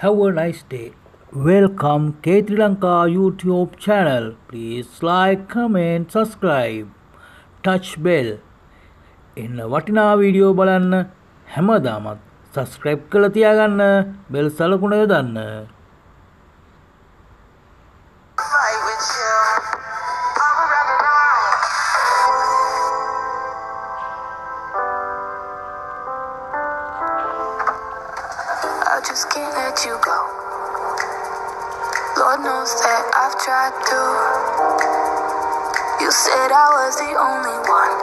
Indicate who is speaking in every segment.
Speaker 1: Have a nice day. Welcome K Sri Lanka YouTube channel. Please like, comment, subscribe, touch bell. එන්න වටිනා video බලන්න හැමදාමත් subscribe කළ තියාගන්න බෙල් සලකුණ යොදන්න
Speaker 2: You said I was the only one.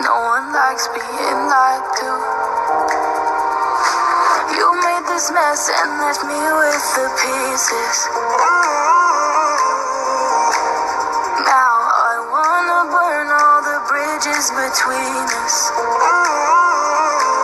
Speaker 2: No one likes being lied to. You made this mess and left me with the pieces. Now I wanna burn all the bridges between us.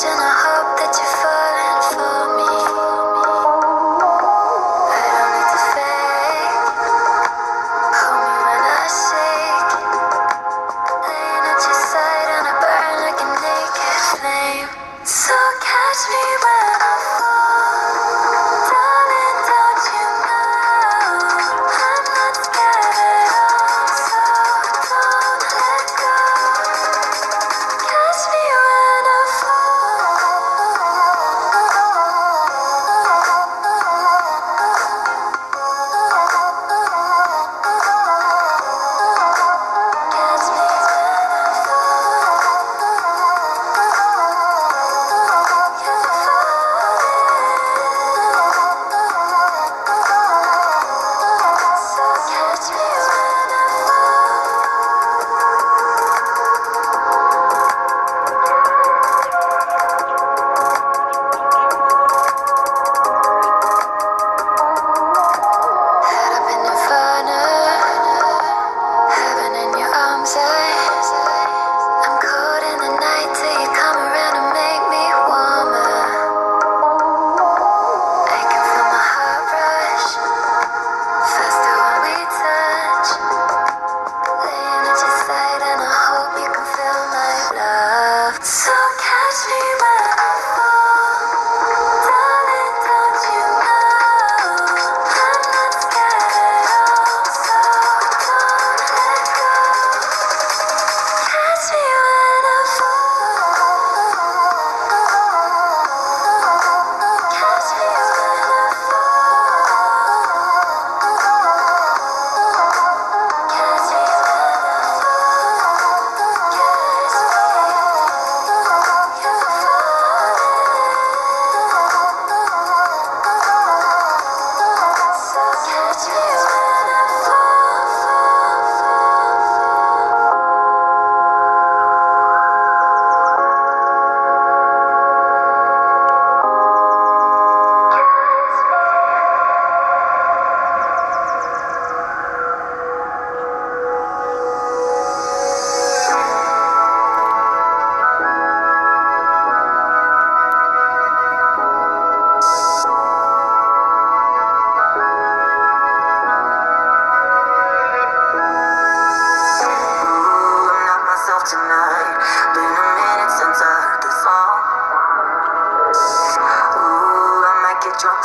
Speaker 2: The edge,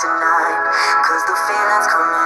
Speaker 3: tonight. Cause the feeling's coming.